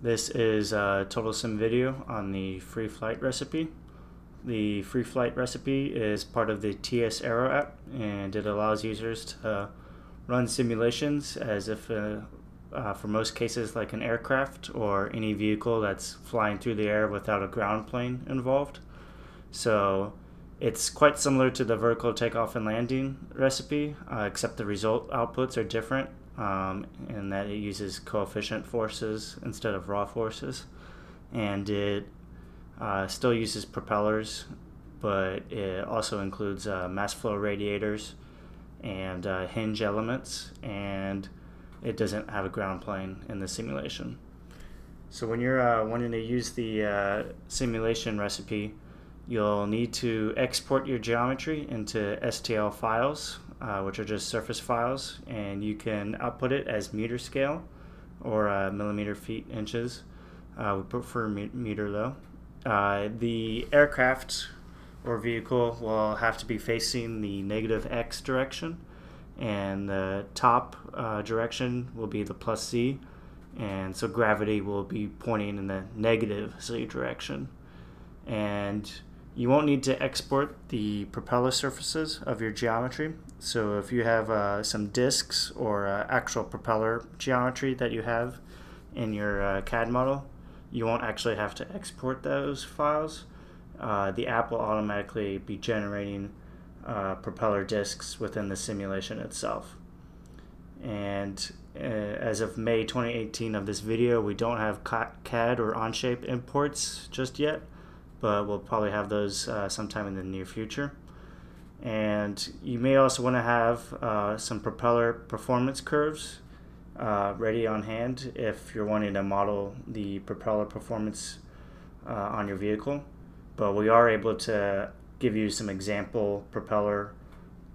This is a TotalSim video on the free flight recipe. The free flight recipe is part of the TS Aero app and it allows users to run simulations as if uh, uh, for most cases like an aircraft or any vehicle that's flying through the air without a ground plane involved. So it's quite similar to the vertical takeoff and landing recipe, uh, except the result outputs are different um, in that it uses coefficient forces instead of raw forces. And it uh, still uses propellers, but it also includes uh, mass flow radiators and uh, hinge elements, and it doesn't have a ground plane in the simulation. So when you're uh, wanting to use the uh, simulation recipe, you'll need to export your geometry into STL files uh, which are just surface files, and you can output it as meter scale or uh, millimeter feet inches. Uh, we prefer meter though. Uh, the aircraft or vehicle will have to be facing the negative x direction, and the top uh, direction will be the plus z, and so gravity will be pointing in the negative z direction. And you won't need to export the propeller surfaces of your geometry. So if you have uh, some disks or uh, actual propeller geometry that you have in your uh, CAD model, you won't actually have to export those files. Uh, the app will automatically be generating uh, propeller disks within the simulation itself. And uh, as of May 2018 of this video, we don't have CAD or Onshape imports just yet but we'll probably have those uh, sometime in the near future. And you may also want to have uh, some propeller performance curves uh, ready on hand if you're wanting to model the propeller performance uh, on your vehicle. But we are able to give you some example propeller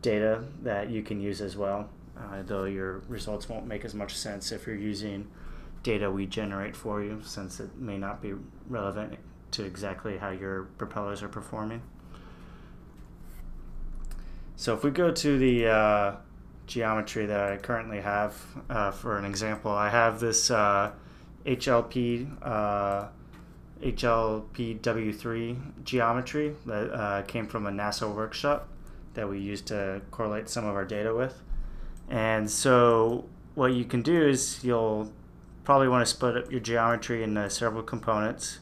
data that you can use as well, uh, though your results won't make as much sense if you're using data we generate for you since it may not be relevant to exactly how your propellers are performing. So if we go to the uh, geometry that I currently have, uh, for an example, I have this uh, HLP uh, HLPW3 geometry that uh, came from a NASA workshop that we used to correlate some of our data with. And so what you can do is you'll probably want to split up your geometry into several components.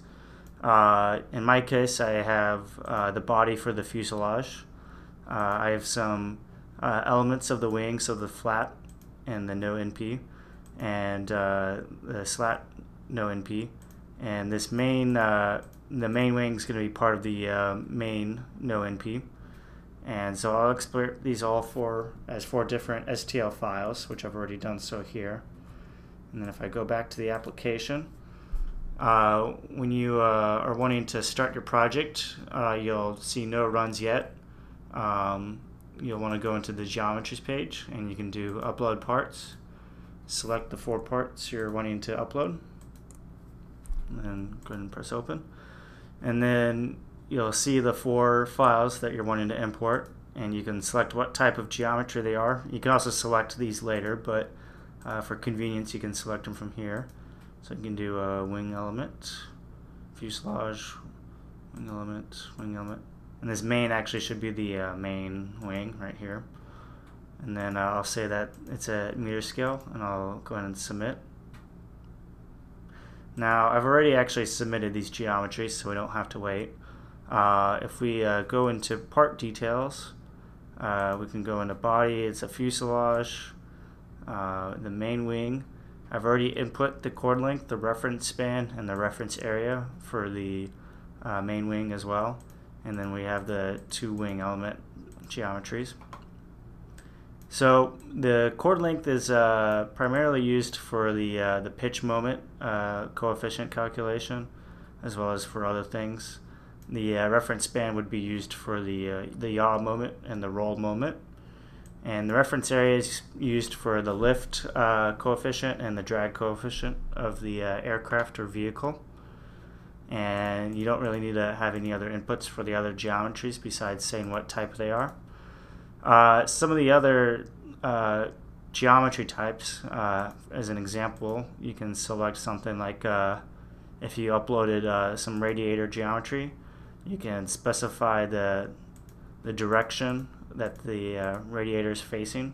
Uh, in my case, I have uh, the body for the fuselage. Uh, I have some uh, elements of the wing, so the flat and the no NP, and uh, the slat no NP. And this main, uh, the main wing is going to be part of the main no NP. And so I'll export these all four as four different STL files, which I've already done so here. And then if I go back to the application, uh, when you uh, are wanting to start your project, uh, you'll see no runs yet. Um, you'll want to go into the geometries page and you can do upload parts. Select the four parts you're wanting to upload and go ahead and press open. And then you'll see the four files that you're wanting to import and you can select what type of geometry they are. You can also select these later, but uh, for convenience you can select them from here. So you can do a wing element, fuselage, wing element, wing element. And this main actually should be the uh, main wing right here. And then I'll say that it's a meter scale and I'll go ahead and submit. Now I've already actually submitted these geometries so we don't have to wait. Uh, if we uh, go into part details, uh, we can go into body, it's a fuselage, uh, the main wing, I've already input the chord length, the reference span, and the reference area for the uh, main wing as well. And then we have the two wing element geometries. So the chord length is uh, primarily used for the, uh, the pitch moment uh, coefficient calculation as well as for other things. The uh, reference span would be used for the, uh, the yaw moment and the roll moment. And the reference area is used for the lift uh, coefficient and the drag coefficient of the uh, aircraft or vehicle. And you don't really need to have any other inputs for the other geometries besides saying what type they are. Uh, some of the other uh, geometry types. Uh, as an example, you can select something like uh, if you uploaded some radiator geometry, you can specify the, the direction that the uh, radiator is facing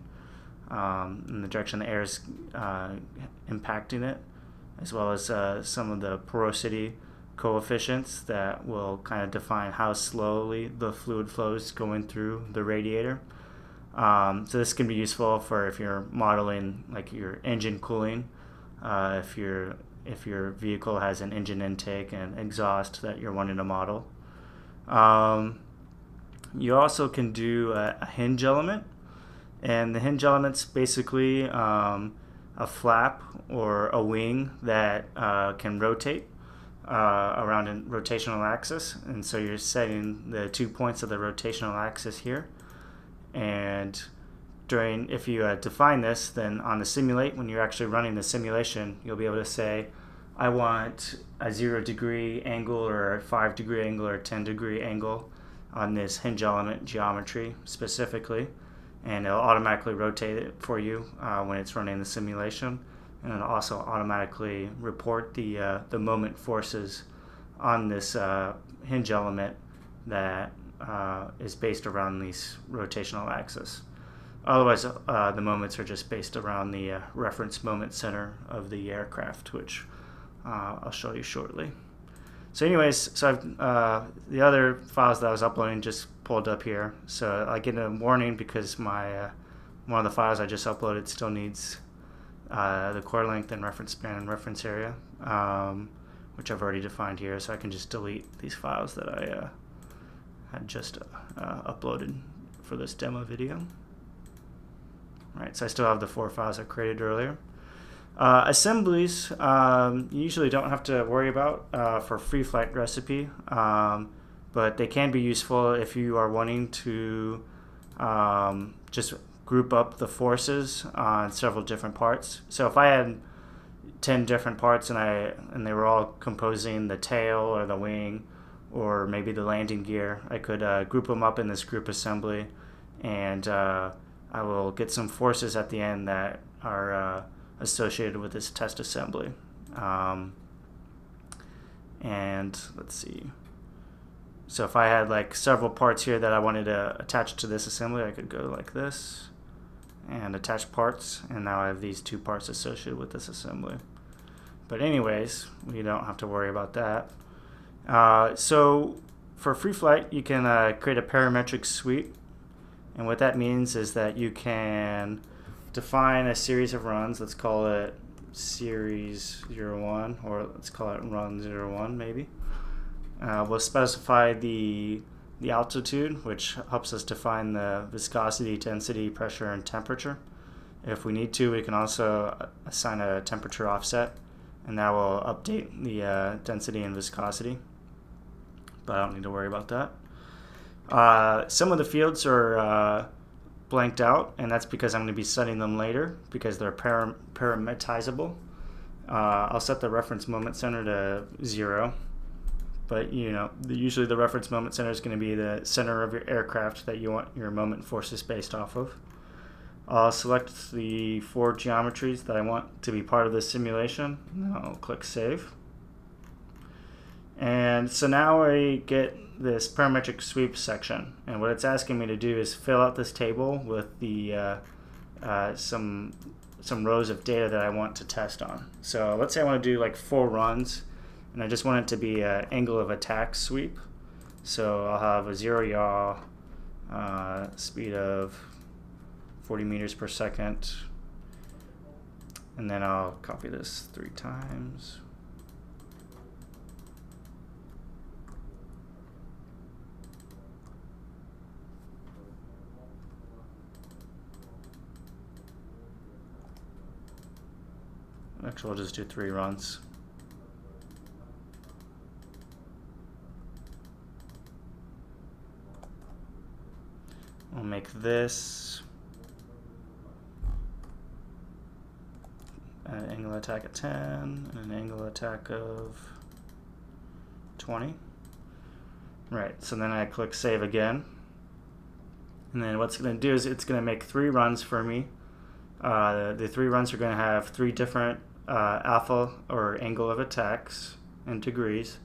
um, and the direction the air is uh, impacting it, as well as uh, some of the porosity coefficients that will kind of define how slowly the fluid flows going through the radiator. Um, so this can be useful for if you're modeling like your engine cooling, uh, if your if your vehicle has an engine intake and exhaust that you're wanting to model. Um, you also can do a, a, hinge element, and the hinge element's basically um, a flap or a wing that uh, can rotate uh, around a rotational axis. And so you're setting the two points of the rotational axis here. And during, if you uh, define this, then on the simulate, when you're actually running the simulation, you'll be able to say, I want a zero degree angle or a five degree angle or a 10 degree angle on this hinge element geometry specifically. And it'll automatically rotate it for you uh, when it's running the simulation and it'll also automatically report the uh, the moment forces on this uh, hinge element that uh, is based around these rotational axis. Otherwise, uh, the moments are just based around the uh, reference moment center of the aircraft, which I'll show you shortly. So, anyways, so I've, the other files that I was uploading just pulled up here. So I get a warning because my one of the files I just uploaded still needs uh, the chord length and reference span and reference area, um, which I've already defined here. So I can just delete these files that I uh, had just uh, uploaded for this demo video. All right, so I still have the four files I created earlier. Uh, assemblies um, you usually don't have to worry about uh, for free flight recipe, um, but they can be useful if you are wanting to um, just group up the forces on several different parts. So if I had 10 different parts and I and they were all composing the tail or the wing or maybe the landing gear, I could uh, group them up in this group assembly and uh, I will get some forces at the end that are uh, associated with this test assembly. Um, and let's see. So if I had like several parts here that I wanted to attach to this assembly, I could go like this and attach parts and now I have these two parts associated with this assembly but anyways we don't have to worry about that uh, so for free flight you can uh, create a parametric sweep and what that means is that you can define a series of runs let's call it series 01 or let's call it run 01 maybe uh, we'll specify the the altitude, which helps us define the viscosity, density, pressure, and temperature. If we need to, we can also assign a temperature offset, and that will update the uh, density and viscosity. But I don't need to worry about that. Uh, some of the fields are uh, blanked out, and that's because I'm going to be setting them later because they're param parameterizable. Uh, I'll set the reference moment center to zero but you know, the, usually the reference moment center is going to be the center of your aircraft that you want your moment forces based off of. I'll select the four geometries that I want to be part of the simulation. And I'll click Save. And so now I get this parametric sweep section. And what it's asking me to do is fill out this table with the uh, uh, some some rows of data that I want to test on. So let's say I want to do like four runs and I just want it to be an angle of attack sweep. So I'll have a zero yaw, uh, speed of 40 meters per second, and then I'll copy this three times. Actually, I'll just do three runs. We'll make this an angle attack at 10 and an angle attack of 20. Right, so then I click save again. And then what's going to do is it's going to make three runs for me. Uh, the, the three runs are going to have three different uh, alpha or angle of attacks in degrees.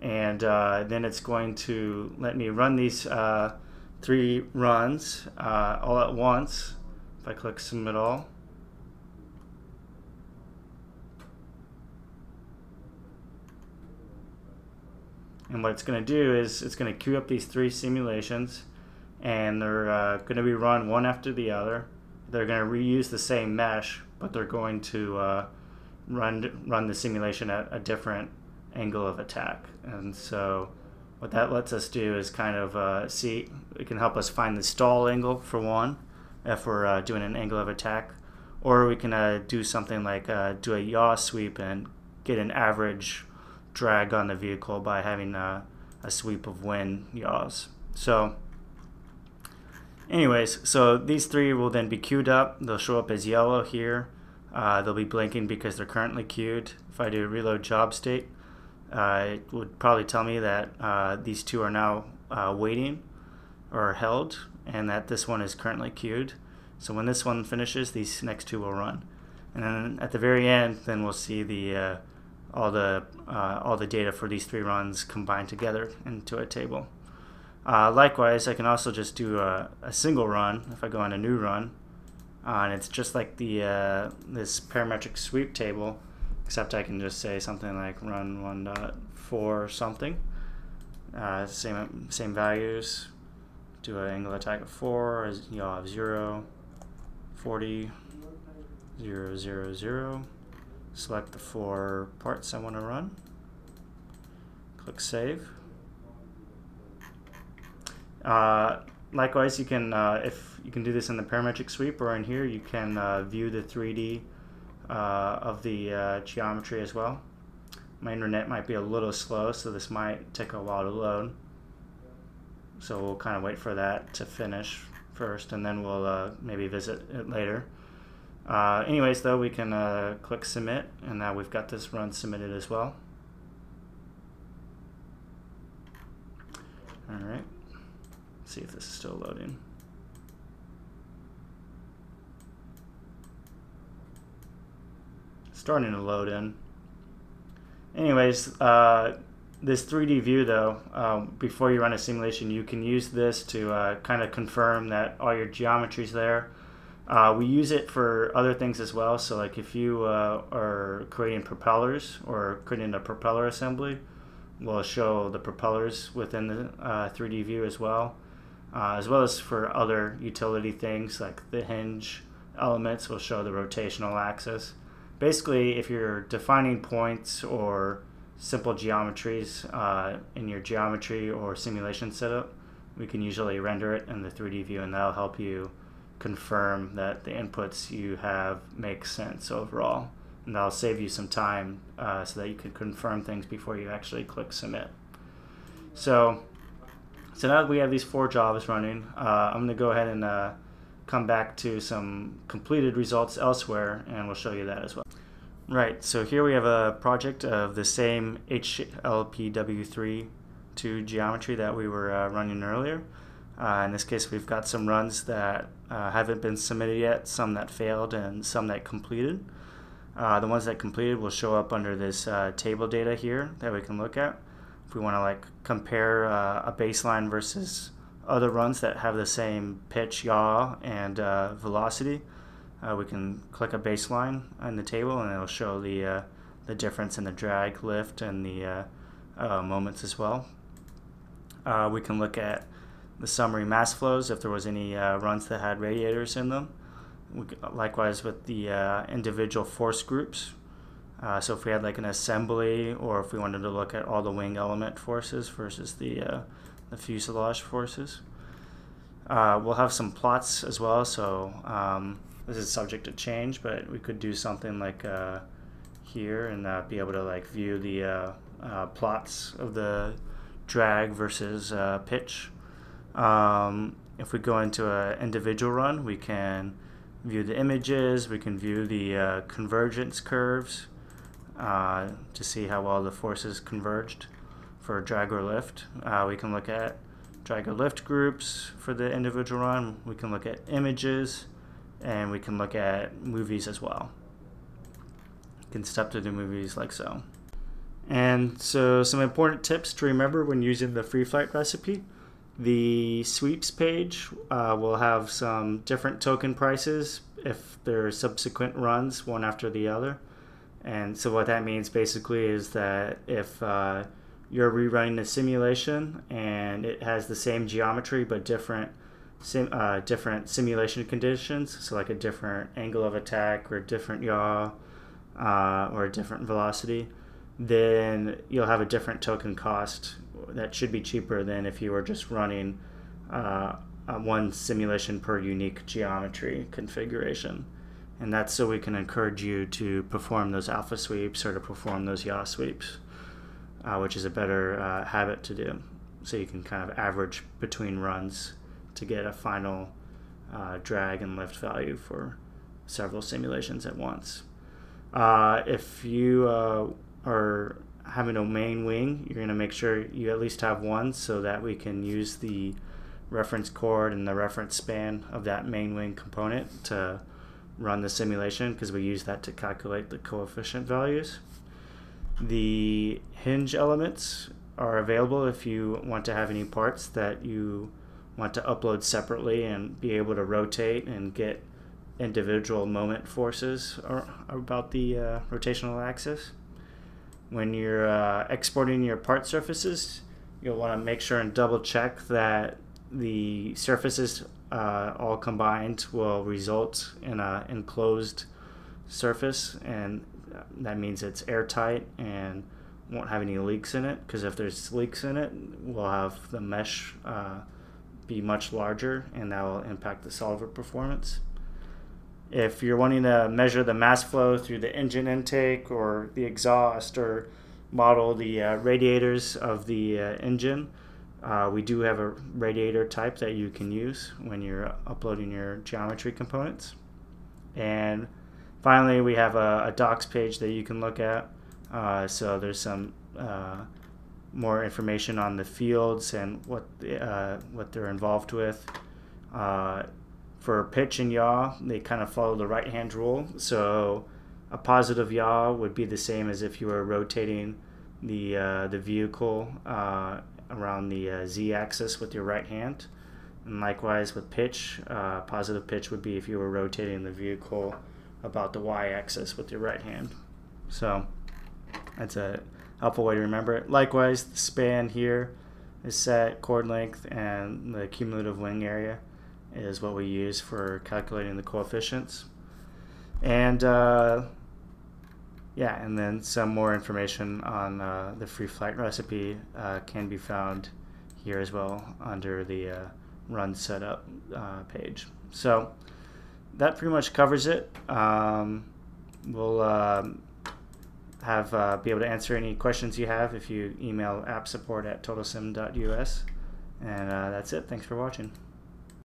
And uh, then it's going to let me run these uh, three runs uh, all at once. If I click submit all. And what it's going to do is it's going to queue up these three simulations and they're uh, going to be run one after the other. They're going to reuse the same mesh, but they're going to uh, run run the simulation at a different angle of attack. And so what that lets us do is kind of uh, see, it can help us find the stall angle for one, if we're uh, doing an angle of attack, or we can uh, do something like uh, do a yaw sweep and get an average drag on the vehicle by having a, a sweep of wind yaws. So anyways, so these three will then be queued up. They'll show up as yellow here. Uh, they'll be blinking because they're currently queued. If I do reload job state, uh, it would probably tell me that uh, these two are now uh, waiting or held and that this one is currently queued. So when this one finishes, these next two will run. And then at the very end, then we'll see the uh, all the uh, all the data for these three runs combined together into a table. Likewise, I can also just do a, a, single run if I go on a new run, uh, and it's just like the uh, this parametric sweep table, except I can just say something like run 1.4 something. Uh, same same values. Do an angle attack of 4, as yaw of 0, 40, 0, 0, 0 select the four parts I want to run, click Save. Uh, likewise, you can uh, if you can do this in the parametric sweep or in here, you can uh, view the 3D uh, of the uh, geometry as well. My internet might be a little slow, so this might take a while to load. So we'll kind of wait for that to finish first, and then we'll uh, maybe visit it later. Anyways, though, we can click submit, and now we've got this run submitted as well. All right, see if this is still loading. Starting to load in. Anyways, uh, this 3D view though, um, before you run a simulation, you can use this to uh, kind of confirm that all your geometry's there. Uh, we use it for other things as well. So like if you uh, are creating propellers or creating a propeller assembly, we'll show the propellers within the uh, 3D view as well. Uh, as well as for other utility things like the hinge elements will show the rotational axis. Basically, if you're defining points or simple geometries uh, in your geometry or simulation setup, we can usually render it in the 3D view and that'll help you confirm that the inputs you have make sense overall. And that'll save you some time uh, so that you can confirm things before you actually click submit. So, so now that we have these four jobs running, uh, I'm going to go ahead and uh, come back to some completed results elsewhere and we'll show you that as well. Right, so here we have a project of the same HLPW3 to geometry that we were uh, running earlier. Uh, in this case, we've got some runs that uh, haven't been submitted yet, some that failed, and some that completed. Uh, the ones that completed will show up under this table data here that we can look at. We want to like compare uh, a baseline versus other runs that have the same pitch, yaw, and uh, velocity, we can click a baseline in the table, and it'll show the the difference in the drag, lift, and the moments as well. we can look at the summary mass flows if there was any uh, runs that had radiators in them. We, likewise with the uh, individual force groups. Uh, so if we had like an assembly or if we wanted to look at all the wing element forces versus the, uh, the fuselage forces. Uh, we'll have some plots as well, so um, this is subject to change, but we could do something like uh, here and be able to like view the plots of the drag versus pitch um, if we go into an individual run, we can view the images, we can view the uh, convergence curves uh, to see how well the forces converged for drag or lift. Uh, we can look at drag or lift groups for the individual run. We can look at images and we can look at movies as well. You can step through the movies like so. And so some important tips to remember when using the free flight recipe. The sweeps page uh, will have some different token prices if there are subsequent runs one after the other. And so what that means basically is that if uh, you're rerunning the simulation and it has the same geometry but different sim, uh, different simulation conditions, so like a different angle of attack or a different yaw uh, or a different velocity, then you'll have a different token cost that should be cheaper than if you were just running uh, one simulation per unique geometry configuration. And that's so we can encourage you to perform those alpha sweeps or to perform those yaw sweeps, uh, which is a better uh, habit to do. So you can kind of average between runs to get a final uh, drag and lift value for several simulations at once. Uh, if you uh, are having a main wing, you're going to make sure you at least have one so that we can use the reference chord and the reference span of that main wing component to run the simulation because we use that to calculate the coefficient values. The hinge elements are available if you want to have any parts that you want to upload separately and be able to rotate and get individual moment forces about the uh, rotational axis when you're uh, exporting your part surfaces, you'll want to make sure and double check that the surfaces uh, all combined will result in an enclosed surface and that means it's airtight and won't have any leaks in it because if there's leaks in it we'll have the mesh uh, be much larger and that will impact the solver performance. If you're wanting to measure the mass flow through the engine intake or the exhaust or model the uh, radiators of the uh, engine, uh, we do have a radiator type that you can use when you're uploading your geometry components. And finally, we have a, a docs page that you can look at. Uh, so there's some uh, more information on the fields and what uh, what they're involved with for pitch and yaw, they kind of follow the right hand rule. So a positive yaw would be the same as if you were rotating the uh, the vehicle uh, around the uh, z-axis with your right hand. And likewise with pitch, uh, positive pitch would be if you were rotating the vehicle about the y-axis with your right hand. So that's a helpful way to remember it. Likewise, the span here is set, chord length, and the cumulative wing area is what we use for calculating the coefficients. And uh, yeah, and then some more information on uh, the free flight recipe uh, can be found here as well under the uh, run setup uh, page. So that pretty much covers it. Um, we'll um, have uh, be able to answer any questions you have if you email app support at totalsim.us. And that's it. Thanks for watching.